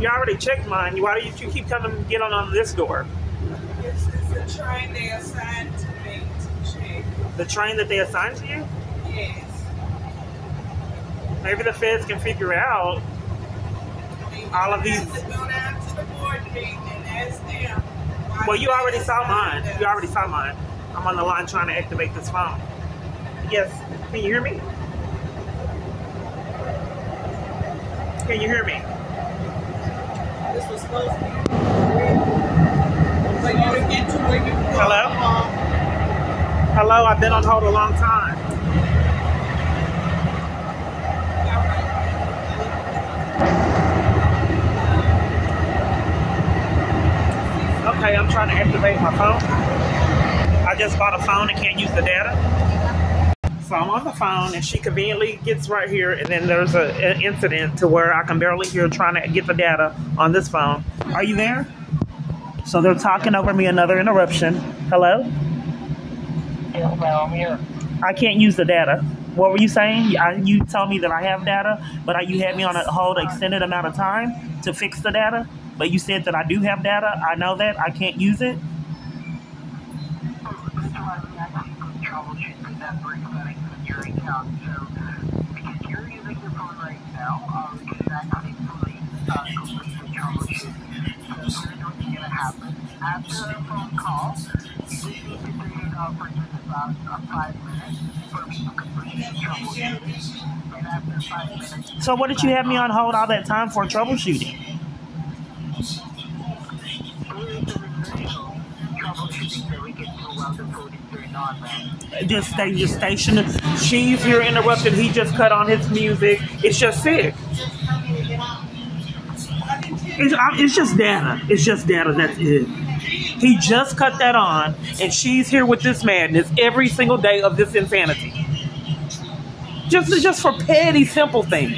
You already checked mine. Why do you, keep coming and get on, on this door? This is the train they assigned to me to check. The train that they assigned to you? Yes. Maybe the feds can figure out All of these- to Go down to the board meeting and ask them. Well, you already saw mine. us. You already saw mine. I'm on the line trying to activate this phone. Yes. Can you hear me? Can you hear me? Hello? Hello, I've been on hold a long time. Okay, I'm trying to activate my phone. I just bought a phone and can't use the data. So I'm on the phone and she conveniently gets right here and then there's a, an incident to where I can barely hear trying to get the data on this phone. Are you there? So they're talking over me, another interruption. Hello? Yes, ma'am, I'm here. I can't use the data. What were you saying? I, you told me that I have data, but I, you had me on a hold extended amount of time to fix the data. But you said that I do have data. I know that. I can't use it. Troubleshoot the network settings in your account. So, because you're using your phone right now, um, we can actually fully, uh, completely troubleshoot. So, here's what's going to happen. After a phone call, you just need to turn it off for about uh, five minutes for me to complete the minutes, So what did you have me on hold all that time for troubleshooting? Just stay, just station. She's here interrupted. He just cut on his music. It's just sick. It's, it's just data. It's just data. That's it. He just cut that on, and she's here with this madness every single day of this insanity. Just, just for petty, simple things.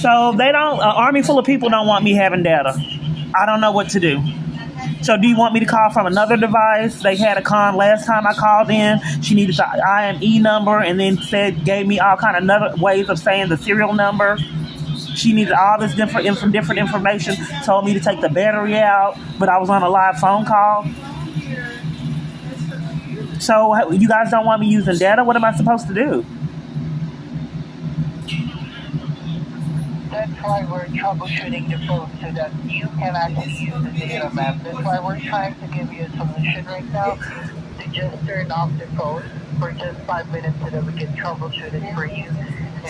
So they don't. An army full of people don't want me having data. I don't know what to do. So do you want me to call from another device? They had a con last time I called in. She needed the IME number and then said gave me all kind of other ways of saying the serial number. She needed all this different inf- different information. Told me to take the battery out, but I was on a live phone call. So you guys don't want me using data? What am I supposed to do? Why we're troubleshooting the phone so that you can actually use the data map. That's why we're trying to give you a solution right now to just turn off the phone for just five minutes so that we can troubleshoot it for you.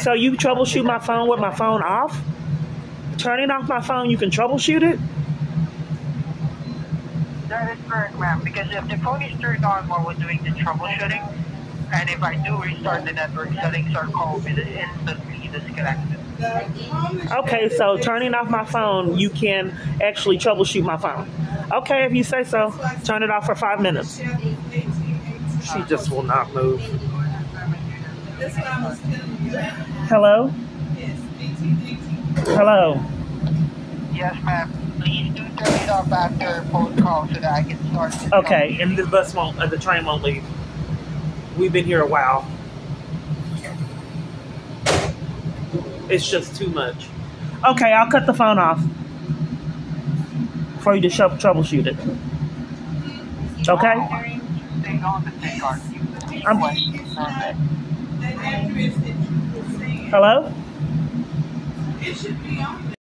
So you troubleshoot my phone with my phone off? Turning off my phone, you can troubleshoot it? That is correct, ma'am. Because if the phone is turned on while we're doing the troubleshooting, and if I do restart the network settings, our call will be instantly disconnected. Okay, so turning off my phone, you can actually troubleshoot my phone. Okay, if you say so. Turn it off for five minutes. She just will not move. That's what I was telling you. Hello? Hello? Yes, ma'am. Please do turn it off after a phone call so that I can start Okay, and the bus won't, uh, the train won't leave. We've been here a while. It's just too much. Okay, I'll cut the phone off for you to sh- troubleshoot it. Okay? They go to the card. I'm- That address that you were saying, Hello? it should be on